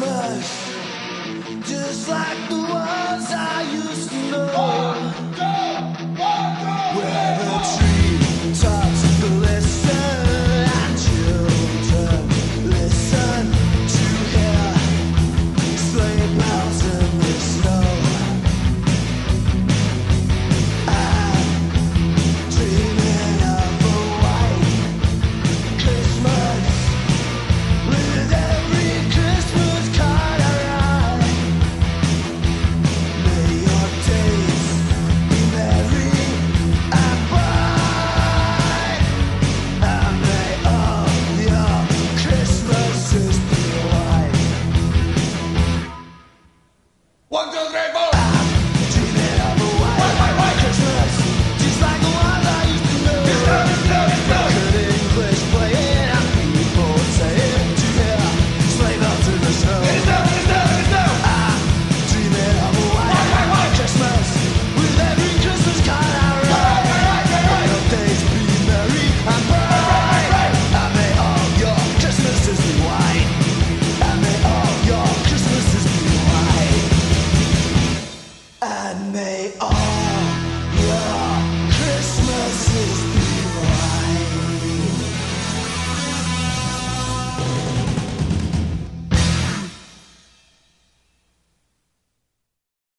Christmas, just like the ones I Yeah.